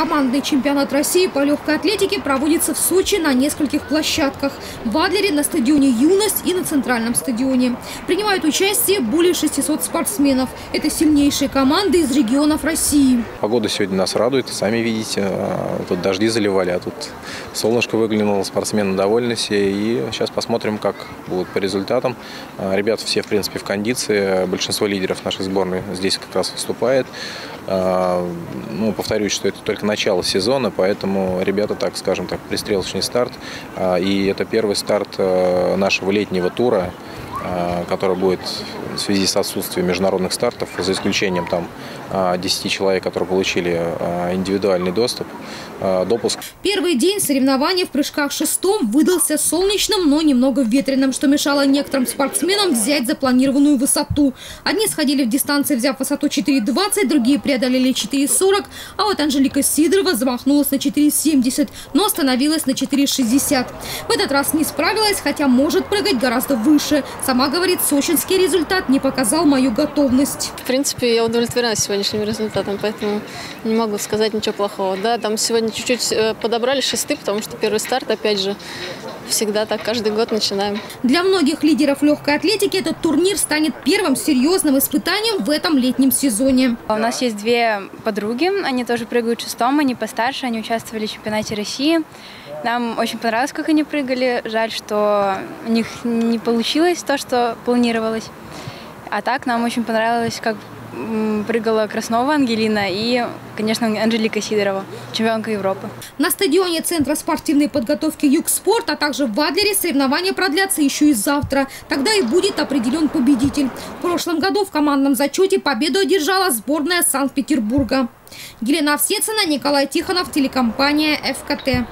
Командный чемпионат России по легкой атлетике проводится в Сочи на нескольких площадках. В Адлере на стадионе «Юность» и на центральном стадионе. Принимают участие более 600 спортсменов. Это сильнейшие команды из регионов России. Погода сегодня нас радует, сами видите. А, тут дожди заливали, а тут солнышко выглянуло, спортсмены довольны все. И сейчас посмотрим, как будут по результатам. А, ребята все, в принципе, в кондиции. Большинство лидеров нашей сборной здесь как раз выступает. А, ну, повторюсь, что это только начало сезона, поэтому ребята, так скажем так, пристрелочный старт. А, и это первый старт э, нашего летнего тура, а, который будет в связи с отсутствием международных стартов, за исключением там 10 человек, которые получили индивидуальный доступ, допуск. Первый день соревнований в прыжках шестом выдался солнечным, но немного ветреным, что мешало некоторым спортсменам взять запланированную высоту. Одни сходили в дистанции, взяв высоту 4,20, другие преодолели 4,40, а вот Анжелика Сидорова замахнулась на 4,70, но остановилась на 4,60. В этот раз не справилась, хотя может прыгать гораздо выше. Сама говорит, сочинский результат не показал мою готовность. В принципе, я удовлетворена сегодняшним результатом, поэтому не могу сказать ничего плохого. Да, там сегодня чуть-чуть э, подобрали шесты, потому что первый старт, опять же, всегда так каждый год начинаем. Для многих лидеров легкой атлетики этот турнир станет первым серьезным испытанием в этом летнем сезоне. У нас есть две подруги, они тоже прыгают шестом, они постарше, они участвовали в чемпионате России. Нам очень понравилось, как они прыгали. Жаль, что у них не получилось то, что планировалось. А так нам очень понравилось, как прыгала Краснова Ангелина и, конечно, Анжелика Сидорова, чемпионка Европы. На стадионе Центра спортивной подготовки «Югспорт», а также в Адлере соревнования продлятся еще и завтра. Тогда и будет определен победитель. В прошлом году в командном зачете победу одержала сборная Санкт-Петербурга. Елена Овсецина, Николай Тихонов, телекомпания «ФКТ».